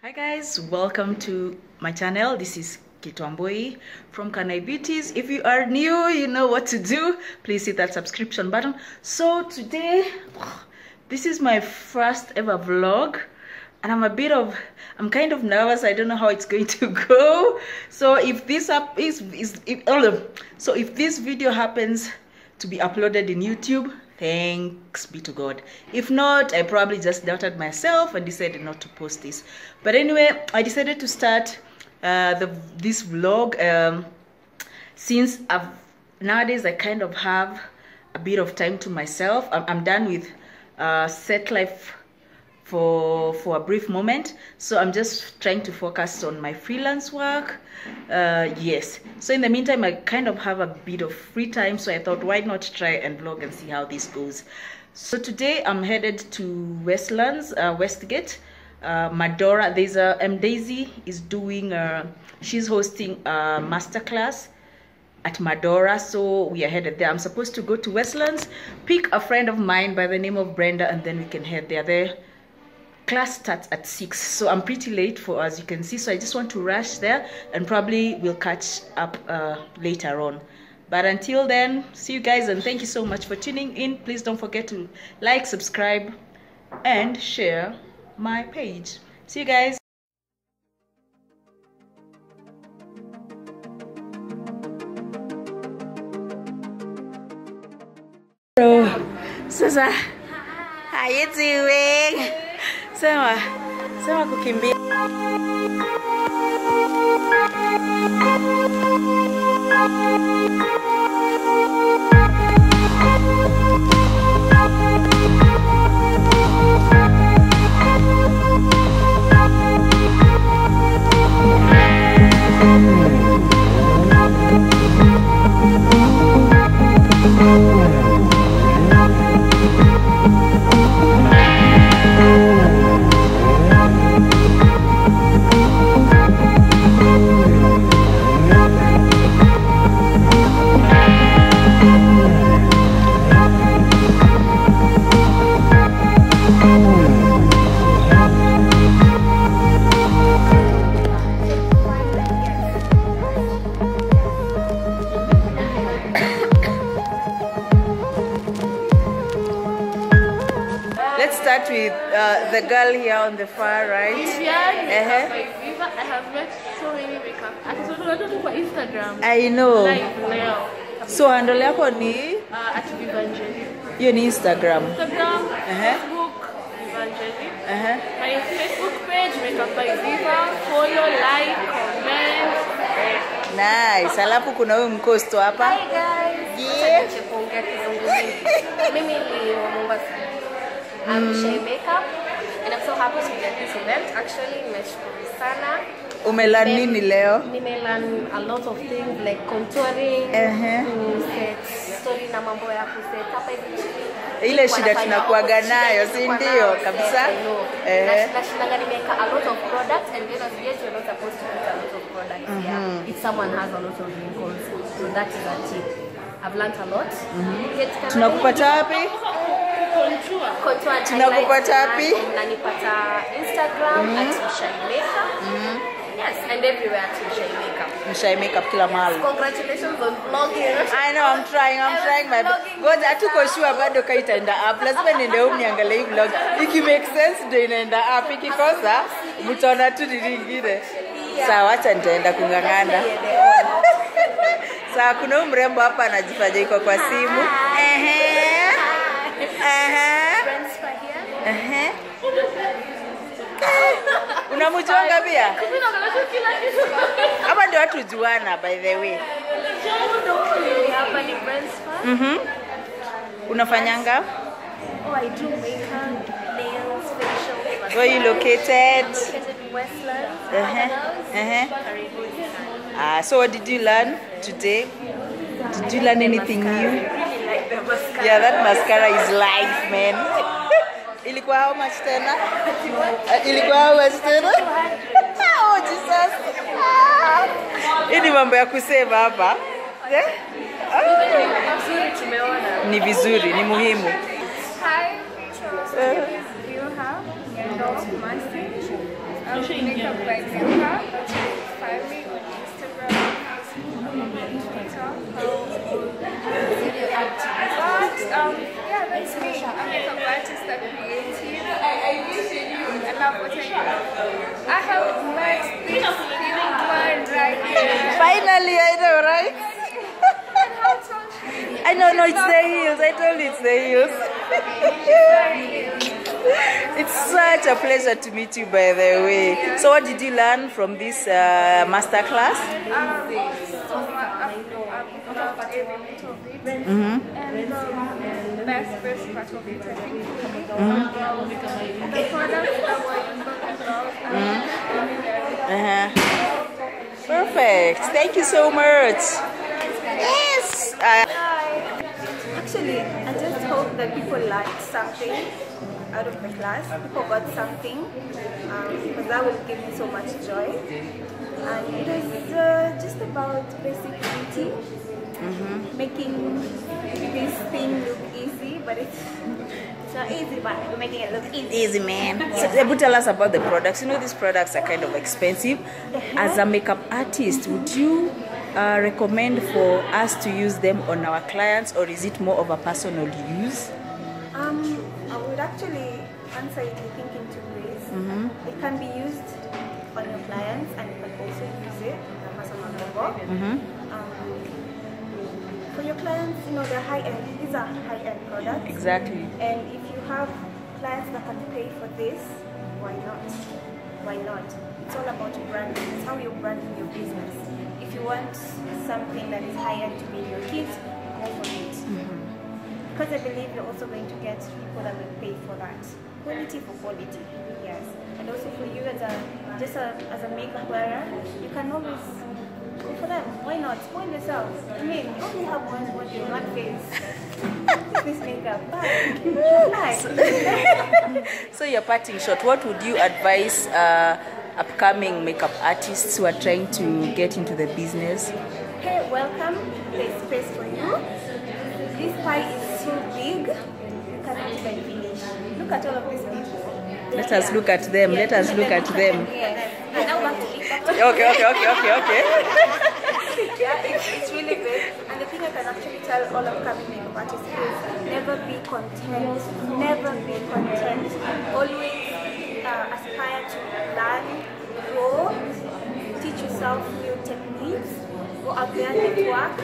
Hi guys, welcome to my channel. This is Kitwamboi from Kanai Beauties. If you are new, you know what to do. Please hit that subscription button. So today, this is my first ever vlog and I'm a bit of I'm kind of nervous. I don't know how it's going to go. So if this up is is if, so if this video happens to be uploaded in YouTube, thanks be to God. If not, I probably just doubted myself and decided not to post this. But anyway, I decided to start uh, the this vlog um, since I've nowadays I kind of have a bit of time to myself. I'm, I'm done with uh, set life for for a brief moment. So i'm just trying to focus on my freelance work. Uh, yes. So in the meantime i kind of have a bit of free time. So i thought why not try and vlog and see how this goes? So today i'm headed to westlands uh, westgate. Uh, madora there's a Mdeizi is doing she's hosting a master class at Madora, so we are headed there. I'm supposed to go to Westlands, pick a friend of mine by the name of Brenda, and then we can head there. There, class starts at six so i'm pretty late for as you can see so i just want to rush there and probably we'll catch up uh, later on. But until then see you guys and thank you so much for tuning in. Please don't forget to like subscribe and share my page. See you guys. Hello. sasa. How you doing sema sema kukimbia. Let's start with uh, the girl here on the far right. Vivian, Uh-huh. I have met so many makeup artists. Tu kwa Instagram. I know. Like leo. So handle yako ni Uh, at Vivanjeli. hiyo ni Instagram. Instagram, Uh-huh. Facebook, Vivanjeli. Uh-huh. My Facebook page, Makeup by Viva. Follow, like, comment. Nice. Alafu kuna huyu mkosto hapa. Hi guys. Yeah. Mimi ni wa Mombasa. I'm Shay Makeup and I'm so happy to be at this event. Actually, nimeshukuru sana. Umelearn nini leo? Nimelearn a lot of things like contouring, uh Ehe. set story na mambo ya kuset hapa hivi. Ile shida tunakuaga nayo, si ndio? Kabisa. Eh. Know. Na- Nashindanga nimeka a lot of products and then as yet you're not supposed to put a lot of products yeah. If someone has a lot of wrinkles. So that is a tip. I've learned a lot. Mm -hmm. Tunakupata wapi? Tunakupata wapi? na- Nanipata Instagram at Shine Makeup. Yes, and everywhere at kila mahali. Congratulations on vlogging. I know I'm trying, I'm trying my. God, hatuko sure bado ka itaenda up. Lazima niende home niangalie hii vlog. Iki make sense ndio inaenda up. Ikikosa mtaona tu nini ingine. Sawa, acha nitaenda kung'ang'ana. Sawa, kuna huyu mrembo hapa anajifanya iko kwa simu. Ehe. Unamjuanga pia? Mimi naangalia tu kila. Hapa ndio watu juana by the way. Hapa ni Friends for. Mhm. Unafanyanga? Oh, I do makeup, nails, facial. Where you located? Located in Westlands. Uh-huh. Uh-huh. Ah, so what did you learn today? Did you learn anything new? Really like the mascara. Yeah, that mascara is life, man. Ilikuwa how much tena? Ilikuwa how much tena? oh, Jesus. Ah. Hii ni mambo ya kusema hapa. Eh? Ah. Ni vizuri, ni muhimu. Hi. But um, yeah, that's me. I'm a makeup artist and creative. I love what I do. I have met this human right here. Finally, I know, right? And how tall she is. I know, no, it's the heels. I told you it's the heels. it's such a pleasure to meet you, by the way. So, what did you learn from this uh, master class? Um, Mm-hmm. And um, best, um, the catalog. Uh-huh. Perfect. Thank you so much. Yes. Uh. Actually, I just hope that people learned something out of the class. People got something um, because that will give me so much joy. And it is uh, just about basic beauty, making this thing look easy, but it's, it's not easy, but we're making it look easy. easy, man. So, Ebu, tell us about the products. You know, these products are kind of expensive. As a makeup artist, would you uh, recommend for us to use them on our clients, or is it more of a personal use? Um, I would actually answer it, I think, in two ways. It can be used on your clients and you can also use it on a personal level. Um, for your clients, you know, they're high end. These are high end products. Exactly. And if you have clients that can pay for this, why not? Why not? It's all about branding. It's how you're branding your business. If you want something that is high end to be your kids, go for it. Mm-hmm. Because I believe you're also going to get people that will pay for that. Quality for quality, yes. And also for you as a just a, as a makeup wearer, you can always for them. Why not? Spoil yourself. I mean, you only have one body, one face. this makeup. Bye. So, your parting shot, what would you advise uh, upcoming makeup artists who are trying to get into the business? Hey, welcome. There's space for you. This pie is so big, you cannot even finish. Look at all of these people. Let us look at them. Let us look at them. Yes. Okay, okay, okay, okay, okay. yeah, it's, really big. And the thing I can actually tell all upcoming makeup artists is never be content. Never be content. Always uh, aspire to learn, grow, teach yourself new techniques, go out there, network,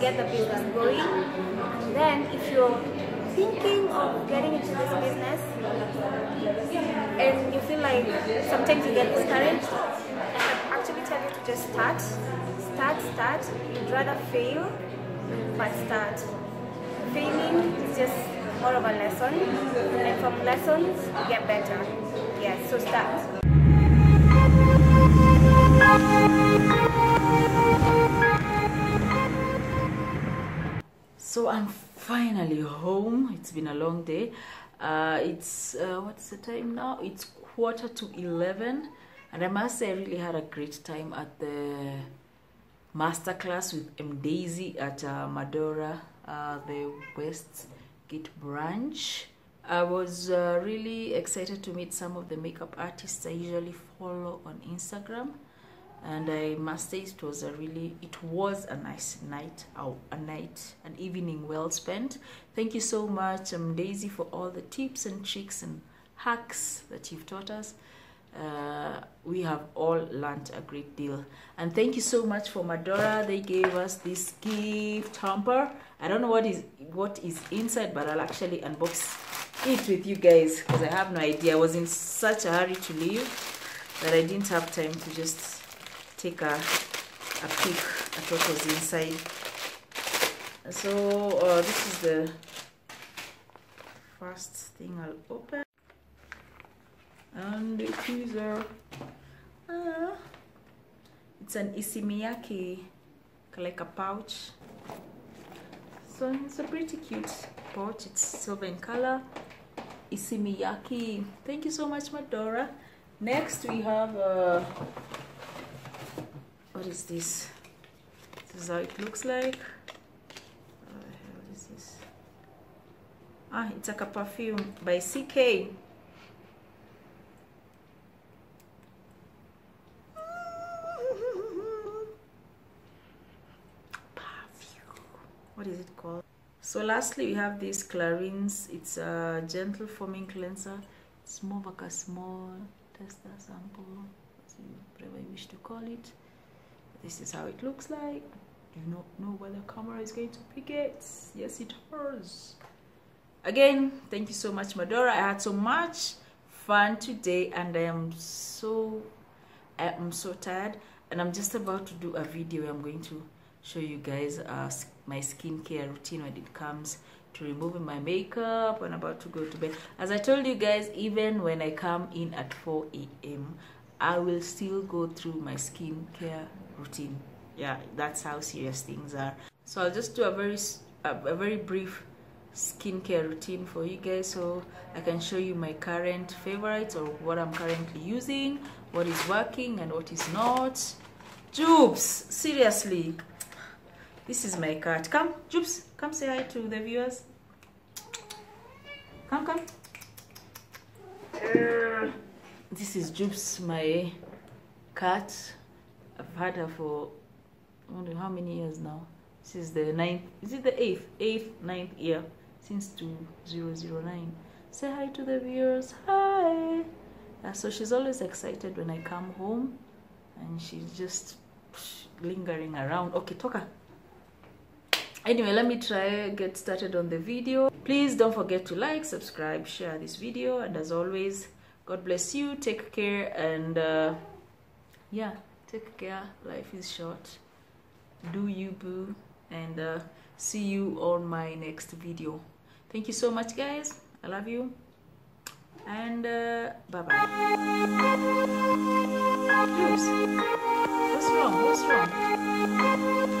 get the business going. And then if you're thinking of getting into this business and you feel like sometimes you get discouraged, tell you to just start. Start, start. You'd rather fail, but start. Failing is just more of a lesson, and from lessons, you get better. Yes, so start. So I'm finally home. It's been a long day. Uh, it's uh, what's the time now? It's quarter to eleven, and I must say I really had a great time at the masterclass with Mdeizi at uh, Madora, uh, the Westgate branch. I was uh, really excited to meet some of the makeup artists I usually follow on Instagram. And I must say it was a really it was a nice night a night an evening well spent. Thank you so much um, Daisy for all the tips and tricks and hacks that you've taught us uh, we have all learned a great deal and thank you so much for Madora they gave us this gift hamper I don't know what is what is inside but I'll actually unbox it with you guys because I have no idea I was in such a hurry to leave that I didn't have time to just take a, a peek at what was inside. So uh, this is the first thing I'll open. And the tweezer. Ah, it's an Issey Miyake, like a pouch. So it's a pretty cute pouch. It's silver in color. Issey Miyake. Thank you so much, Madora. Next we have uh, what is this? This is how it looks like. What the hell is this? Ah, it's like a perfume by CK. what is it called so lastly we have this clarins. It's a gentle foaming cleanser. It's more like a small tester sample whatever you wish to call it. This is how it looks like. Do not know whether the camera is going to pick it yes it does again thank you so much madora. I had so much fun today and i am so i am so tired and i'm just about to do a video. I'm going to show you guys uh, my skincare routine when it comes to removing my makeup when I'm about to go to bed. As I told you guys even when I come in at 4 a.m I will still go through my skincare routine. Yeah that's how serious things are. So I'll just do a very a, a very brief skincare routine for you guys so I can show you my current favorites or what I'm currently using what is working and what is not. Jubes seriously this is my cat come Jubes come say hi to the viewers. Come come. This is Jubes my cat I've had her for how many years now. This is the ninth is it the eighth? Eighth ninth year since 2009 say hi to the viewers. Hi. Uh, so she's always excited when i come home and she's just lingering around. Okay toka anyway let me try get started on the video. Please don't forget to like subscribe share this video and as always god bless you. Take care and uh, yeah take care. Life is short. Do you boo and uh, see you on my next video. Thank you so much guys. I love you. And uh, bye bye what's wrong what's wrong